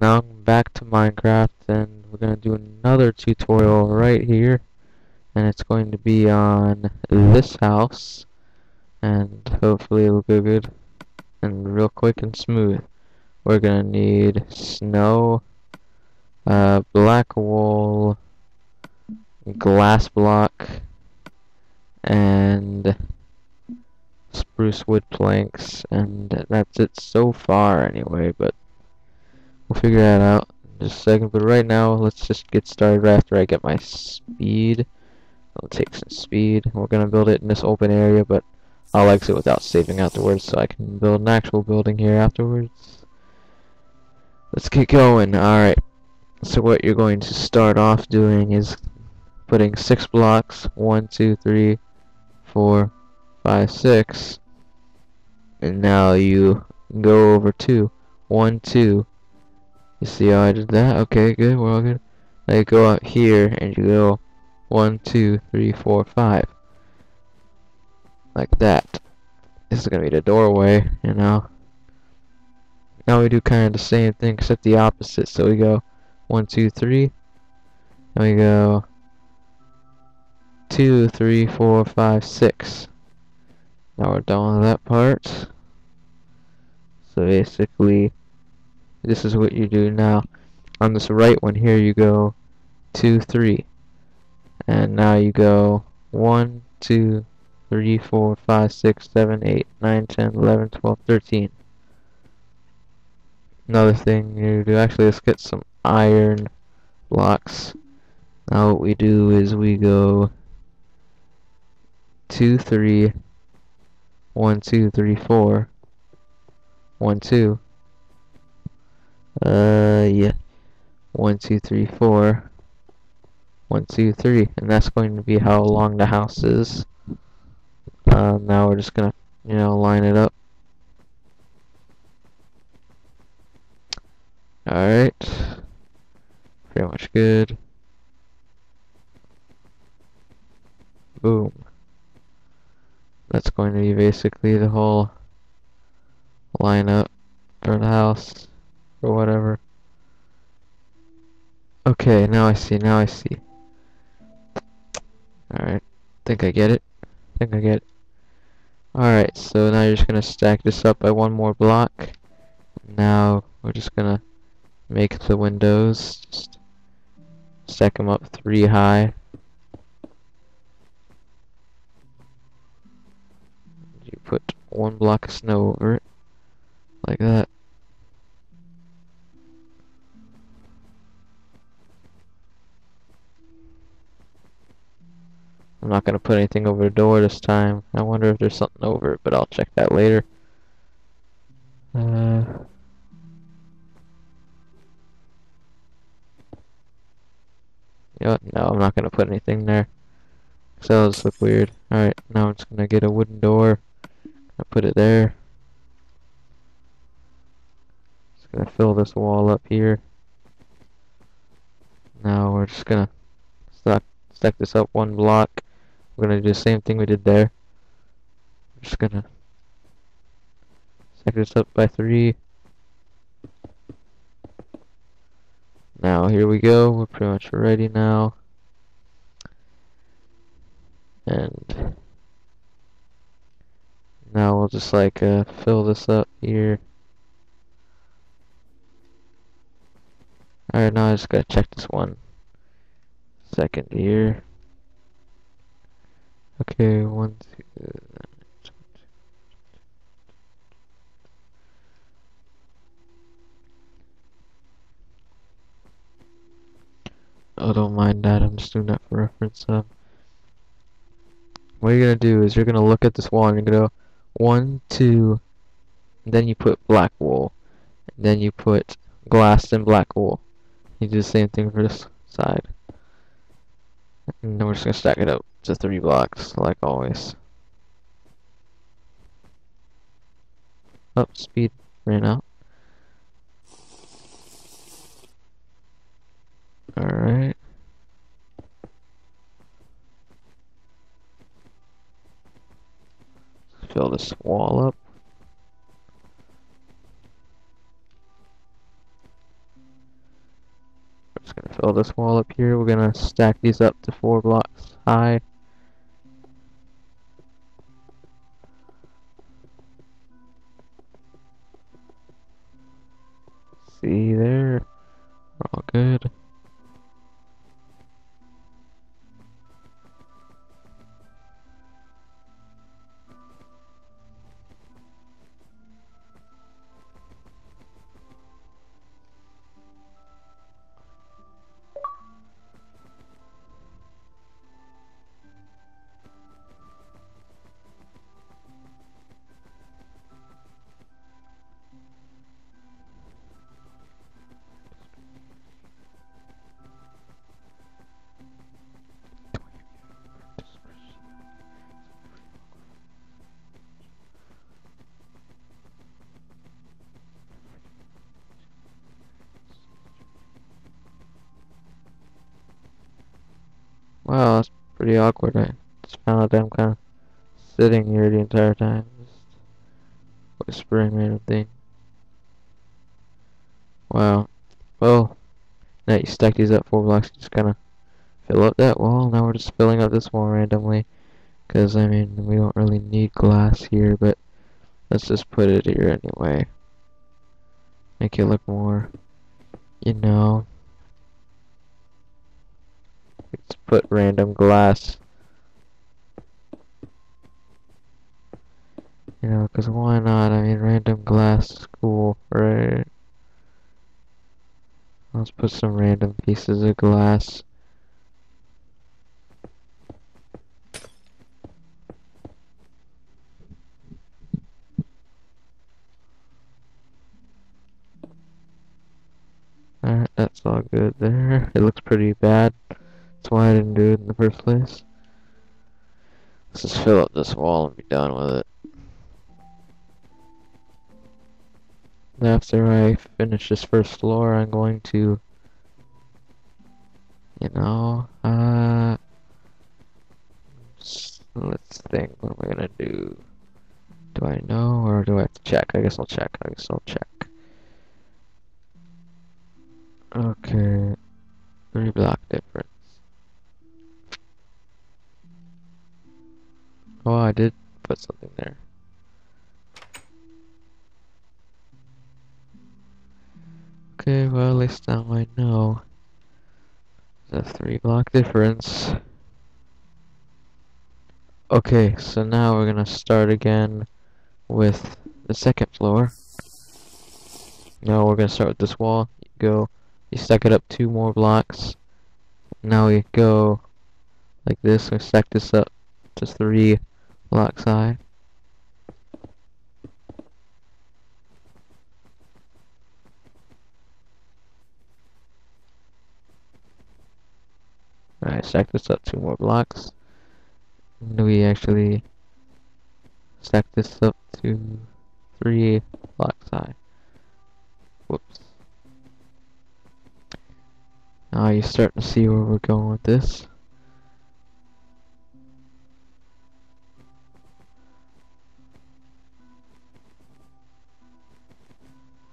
now I'm back to Minecraft and we're going to do another tutorial right here and it's going to be on this house and hopefully it will go good and real quick and smooth. We're going to need snow, uh, black wool, glass block, and spruce wood planks and that's it so far anyway but We'll figure that out in just a second, but right now, let's just get started right after I get my speed. I'll take some speed. We're going to build it in this open area, but I'll exit without saving afterwards so I can build an actual building here afterwards. Let's get going. Alright, so what you're going to start off doing is putting six blocks. One, two, three, four, five, six. And now you go over two. One, two, you see how I did that? Okay, good, we're all good. Now you go out here and you go one, two, three, four, five. Like that. This is gonna be the doorway, you know. Now we do kind of the same thing except the opposite. So we go one, two, three. Then we go two, three, four, five, six. Now we're done with that part. So basically this is what you do now. On this right one here you go two three. And now you go one two three four five six seven eight nine ten eleven twelve thirteen. Another thing you do actually let's get some iron blocks. Now what we do is we go two three one two three four one two uh, yeah. One, two, three, four. One, two, three. And that's going to be how long the house is. Uh, now we're just gonna, you know, line it up. Alright. Pretty much good. Boom. That's going to be basically the whole lineup for the house or whatever. Okay, now I see, now I see. Alright, think I get it. think I get. Alright, so now you're just gonna stack this up by one more block. Now we're just gonna make the windows, just stack them up three high. You put one block of snow over it, like that. I'm not going to put anything over the door this time. I wonder if there's something over it, but I'll check that later. Uh, you know? No, I'm not going to put anything there. So that'll just look weird. Alright, now I'm just going to get a wooden door. I put it there. Just going to fill this wall up here. Now we're just going to stack, stack this up one block. We're gonna do the same thing we did there. We're just gonna stack this up by three. Now here we go. We're pretty much ready now. And now we'll just like uh, fill this up here. Alright, now I just gotta check this one second here. Okay, one, two. Oh, don't mind that. I'm just doing that for reference. Um, what you're gonna do is you're gonna look at this wall and you're gonna go one, two, then you put black wool, and then you put glass and black wool. You do the same thing for this side. And then we're just gonna stack it up to three blocks, like always. Oh, speed ran out. Alright. Fill this wall up. Fill this wall up here. We're gonna stack these up to four blocks high. See there? We're all good. Wow, that's pretty awkward. I just found out that I'm kind of sitting here the entire time, just whispering random things. Wow. Well, now you stack these up four blocks, just kind of fill up that wall. Now we're just filling up this wall randomly. Because, I mean, we don't really need glass here, but let's just put it here anyway. Make it look more, you know. Let's put random glass. You know, because why not? I mean, random glass cool, right? Let's put some random pieces of glass. Alright, that's all good there. It looks pretty bad. That's why I didn't do it in the first place. Let's just fill up this wall and be done with it. After I finish this first floor, I'm going to, you know, uh, let's think, what am I gonna do? Do I know, or do I have to check? I guess I'll check, I guess I'll check. Okay, three block difference. Oh, I did put something there. Okay, well, at least now I know. The three block difference. Okay, so now we're gonna start again with the second floor. Now we're gonna start with this wall. You go, you stack it up two more blocks. Now we go like this. We stack this up to three blocks side. Alright, stack this up two more blocks. And we actually stack this up to three blocks high. Whoops. Now you start to see where we're going with this.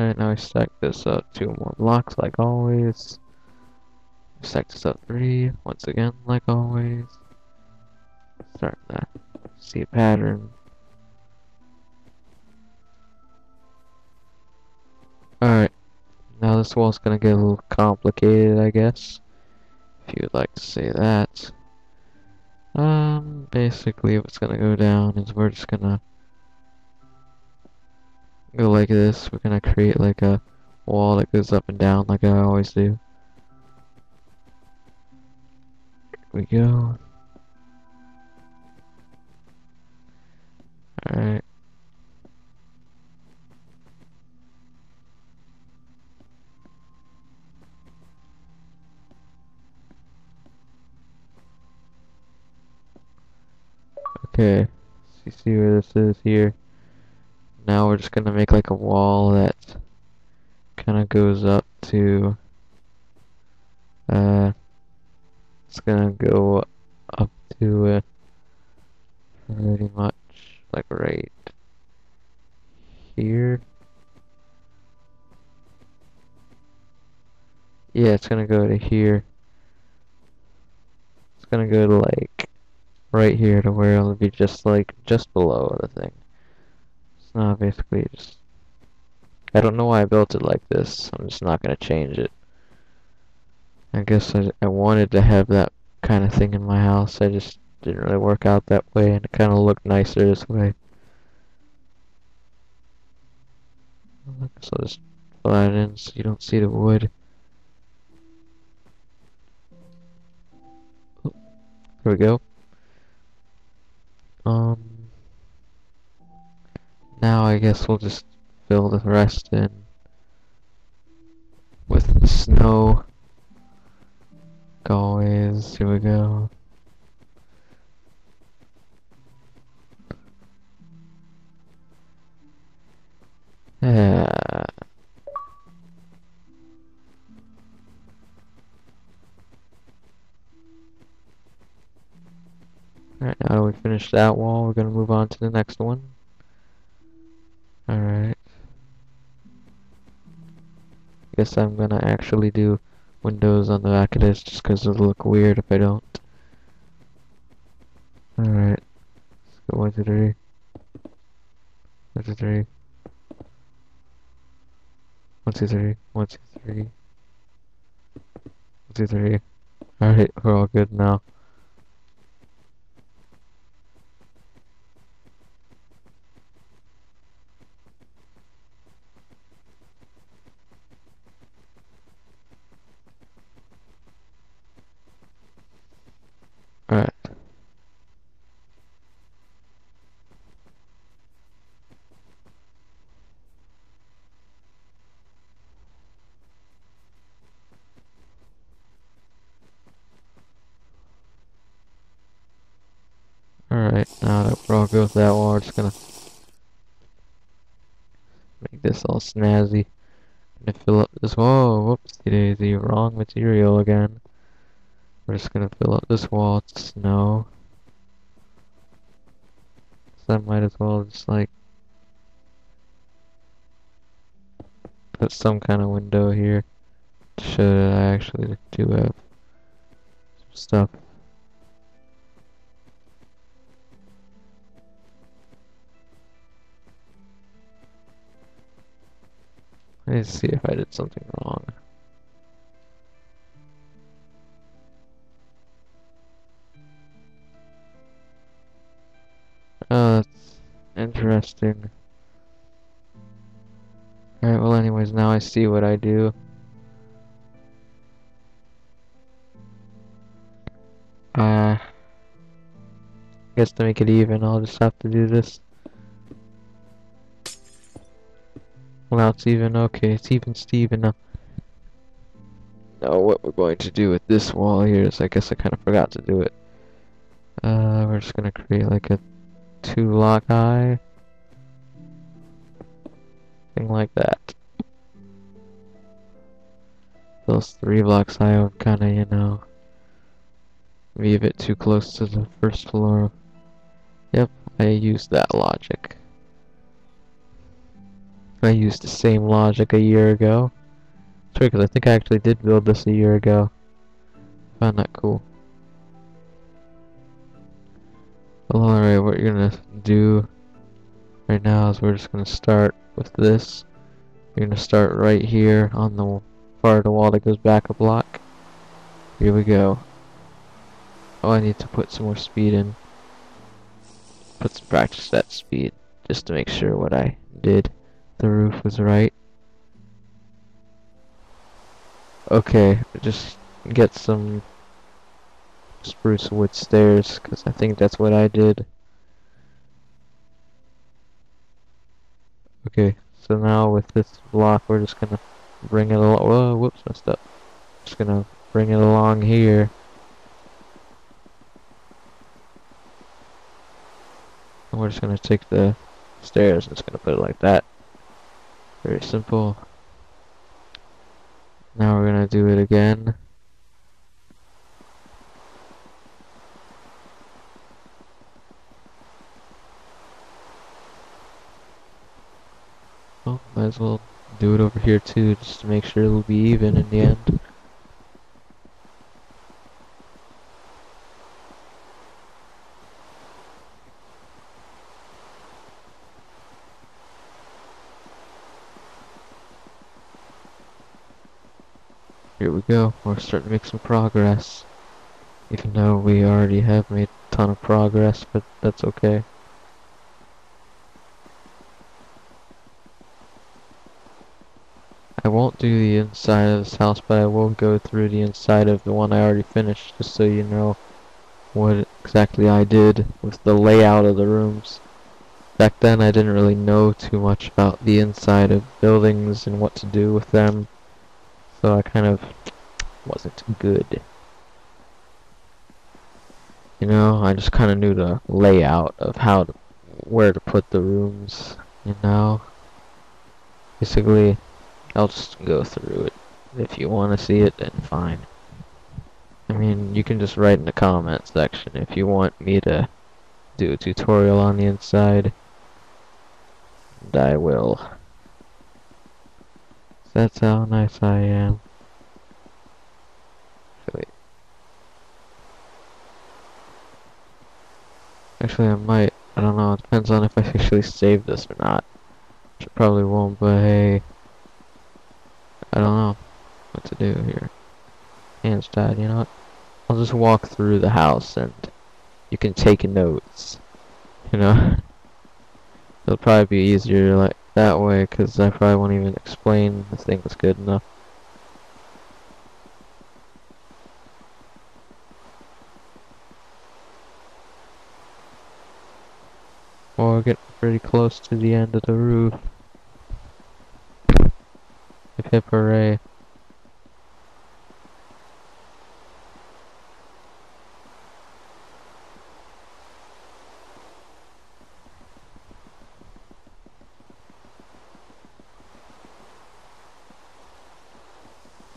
Alright, now we stack this up two more blocks like always. Stack this up three, once again, like always. Start that. see a pattern. Alright, now this wall's gonna get a little complicated, I guess. If you would like to say that. Um, basically what's gonna go down is we're just gonna go like this. We're gonna create like a wall that goes up and down like I always do. we go. Alright. Okay, so you see where this is here. Now we're just gonna make like a wall that kind of goes up to uh it's gonna go up to uh, pretty much like right here. Yeah, it's gonna go to here. It's gonna go to like right here to where it'll be just like just below the thing. Not basically just I don't know why I built it like this. I'm just not gonna change it. I guess I, I wanted to have that kind of thing in my house. I just didn't really work out that way and it kind of looked nicer this way. So just fill that in so you don't see the wood. Oh, here we go. Now I guess we'll just fill the rest in with snow. Always, here we go. Yeah. Alright, now we finished that wall, we're gonna move on to the next one. Guess I'm gonna actually do windows on the back of this just because it'll look weird if I don't. Alright. Let's go one, two, three. One, two, three. One, two, three. One, two, three. One, two, three. Alright, we're all good now. Alright. Alright, now that we're all good with that wall, we're just gonna make this all snazzy. Gonna fill up this whoa, whoopsie daisy, wrong material again. We're just gonna fill up this wall with snow. So I might as well just like put some kind of window here to show that I actually do have some stuff. Let me see if I did something wrong. Alright, well anyways, now I see what I do. Uh, I guess to make it even, I'll just have to do this. Well, now it's even. Okay, it's even Steven now. Now, what we're going to do with this wall here is, I guess I kind of forgot to do it. Uh, we're just gonna create like a two block Like that. Those three blocks high would kinda, you know, be a bit too close to the first floor. Yep, I used that logic. I used the same logic a year ago. It's weird because I think I actually did build this a year ago. Found that cool. Well, alright, what you're gonna do right now is we're just gonna start with this. You're gonna start right here on the part of the wall that goes back a block. Here we go. Oh, I need to put some more speed in. Put some practice at speed, just to make sure what I did, the roof was right. Okay, just get some spruce wood stairs because I think that's what I did. Okay, so now with this block we're just gonna bring it along. Whoa, whoops, messed up. Just gonna bring it along here. And we're just gonna take the stairs and just gonna put it like that. Very simple. Now we're gonna do it again. as well do it over here too, just to make sure it'll be even in the end. Here we go, we're starting to make some progress. Even though we already have made a ton of progress, but that's okay. I won't do the inside of this house, but I will go through the inside of the one I already finished, just so you know what exactly I did with the layout of the rooms. Back then I didn't really know too much about the inside of buildings and what to do with them, so I kind of wasn't good. You know, I just kind of knew the layout of how to, where to put the rooms, you know? Basically, I'll just go through it. If you want to see it, then fine. I mean, you can just write in the comment section if you want me to do a tutorial on the inside. And I will. That's how nice I am. Actually, actually I might. I don't know. It depends on if I actually save this or not. Which probably won't, but hey. I don't know what to do here. Hands you know what? I'll just walk through the house and you can take notes. You know? It'll probably be easier like that way because I probably won't even explain the things good enough. Well, we're getting pretty close to the end of the roof. Hip hip hooray.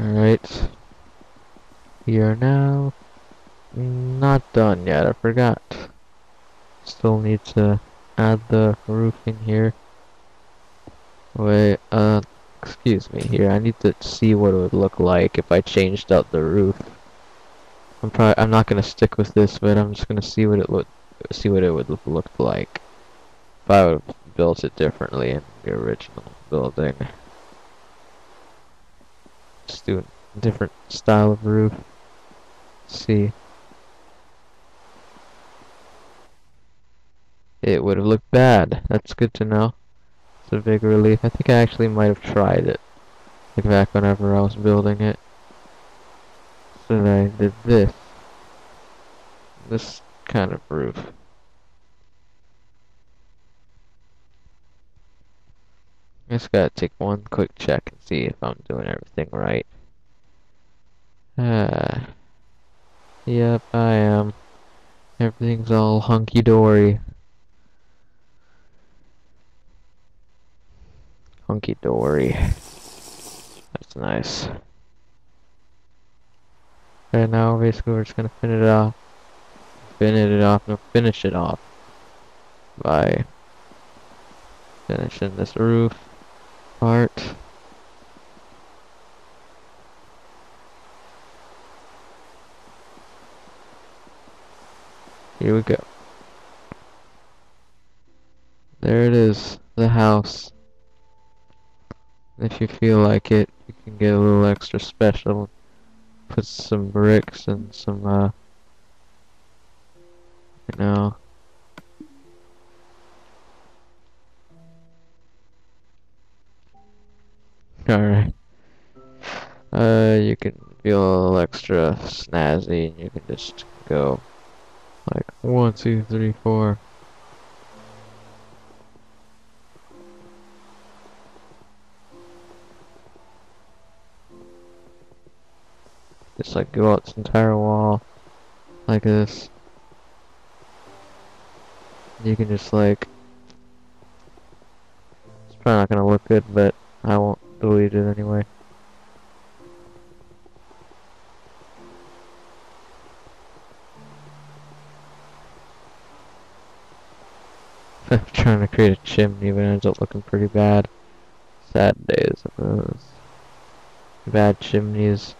Alright. We are now not done yet, I forgot. Still need to add the roof in here. Wait, uh, excuse me here. I need to see what it would look like if I changed out the roof. I'm probably I'm not gonna stick with this, but I'm just gonna see what it look see what it would look looked like if I would have built it differently in the original building. Just do a different style of roof. Let's see. It would have looked bad. That's good to know. It's a big relief. I think I actually might have tried it. Like back whenever I was building it. So I did this. This kind of roof. I just gotta take one quick check and see if I'm doing everything right. Uh, yep, I am. Everything's all hunky-dory. Hunky dory. That's nice. And now basically we're just gonna finish it off. Finish it off, no, finish it off. By finishing this roof part. Here we go. There it is, the house. If you feel like it, you can get a little extra special. Put some bricks and some, uh, you know. Alright. Uh, you can feel a little extra snazzy and you can just go like one, two, three, four. Just like go out this entire wall like this. You can just like it's probably not gonna look good but I won't delete it anyway. I'm trying to create a chimney but it ends up looking pretty bad. Sad days of those. Bad chimneys.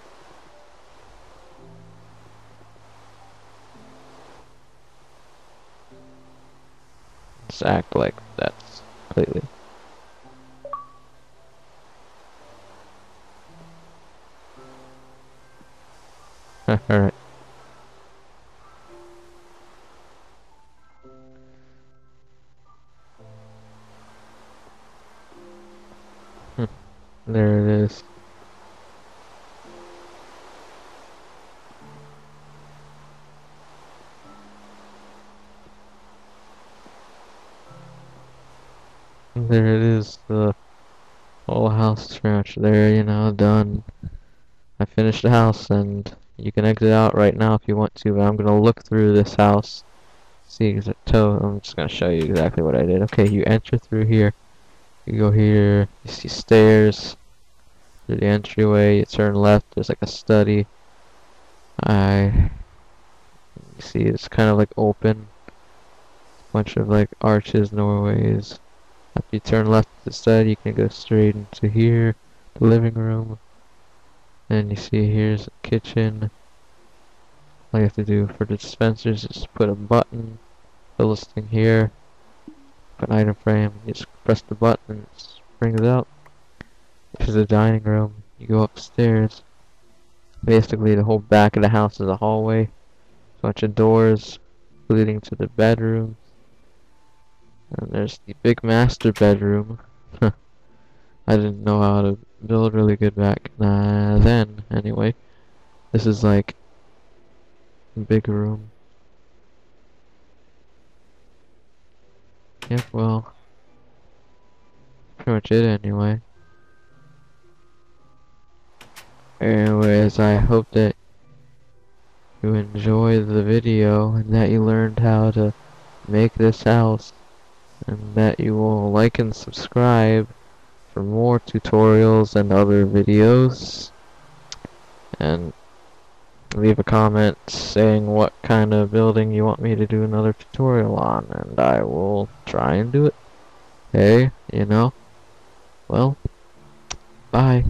Just act like that's completely. Alright. Hmm. there it is. There it is, the whole house pretty there, you know, done. I finished the house and you can exit out right now if you want to, but I'm gonna look through this house. See, I'm just gonna show you exactly what I did. Okay, you enter through here. You go here, you see stairs, through the entryway, you turn left, there's like a study. I see it's kind of like open. Bunch of like arches, doorways. After you turn left to the side, you can go straight into here, the living room. And you see here's a kitchen. All you have to do for the dispensers is put a button, the listing here, put an item frame, you just press the button and it brings it out. This is the dining room. You go upstairs. Basically the whole back of the house is a hallway. Bunch of doors leading to the bedroom. And there's the big master bedroom. I didn't know how to build really good back uh, then, anyway. This is like a big room. Yep, well, pretty much it anyway. Anyways, I hope that you enjoyed the video and that you learned how to make this house and that you will like and subscribe for more tutorials and other videos. And leave a comment saying what kind of building you want me to do another tutorial on and I will try and do it. Hey you know? Well bye